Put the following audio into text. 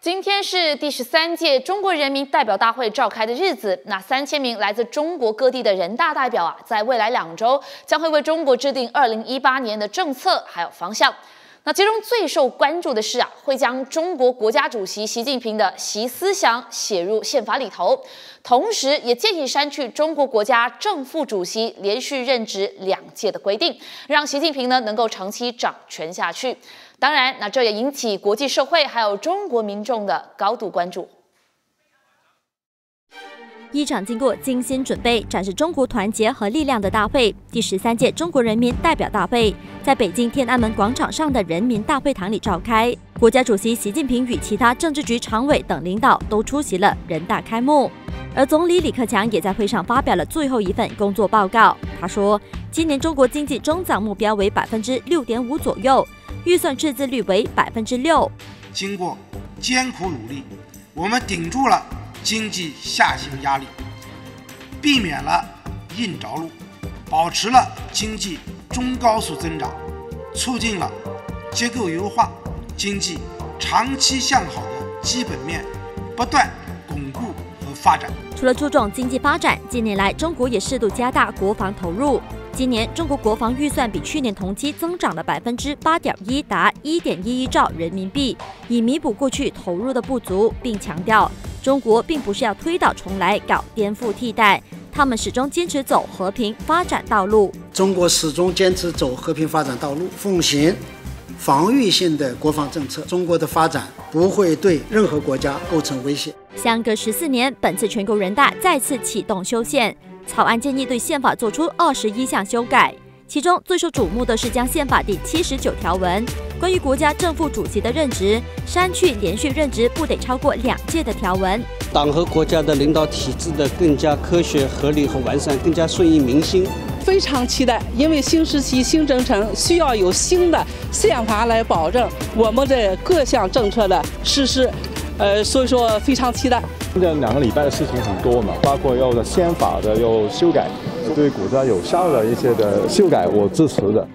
今天是第十三届中国人民代表大会召开的日子，那三千名来自中国各地的人大代表啊，在未来两周将会为中国制定二零一八年的政策还有方向。那其中最受关注的是啊，会将中国国家主席习近平的习思想写入宪法里头，同时也建议删去中国国家正副主席连续任职两届的规定，让习近平呢能够长期掌权下去。当然，那这也引起国际社会还有中国民众的高度关注。一场经过精心准备、展示中国团结和力量的大会——第十三届中国人民代表大会，在北京天安门广场上的人民大会堂里召开。国家主席习近平与其他政治局常委等领导都出席了人大开幕，而总理李克强也在会上发表了最后一份工作报告。他说，今年中国经济增长目标为百分之六点五左右。预算赤字率为百分之六。经过艰苦努力，我们顶住了经济下行压力，避免了硬着陆，保持了经济中高速增长，促进了结构优化，经济长期向好的基本面不断巩固和发展。除了注重经济发展，近年来中国也适度加大国防投入。今年中国国防预算比去年同期增长了百分之八点一，达一点一一兆人民币，以弥补过去投入的不足，并强调中国并不是要推倒重来搞颠覆替代，他们始终坚持走和平发展道路。中国始终坚持走和平发展道路，奉行防御性的国防政策。中国的发展不会对任何国家构成威胁。相隔十四年，本次全国人大再次启动修宪。草案建议对宪法做出二十一项修改，其中最受瞩目的是将宪法第七十九条文关于国家正副主席的任职删去连续任职不得超过两届的条文。党和国家的领导体制的更加科学、合理和完善，更加顺应民心。非常期待，因为新时期新征程需要有新的宪法来保证我们的各项政策的实施，呃，所以说非常期待。这两个礼拜的事情很多嘛，包括要的宪法的要修改，对国家有效的一些的修改，我支持的。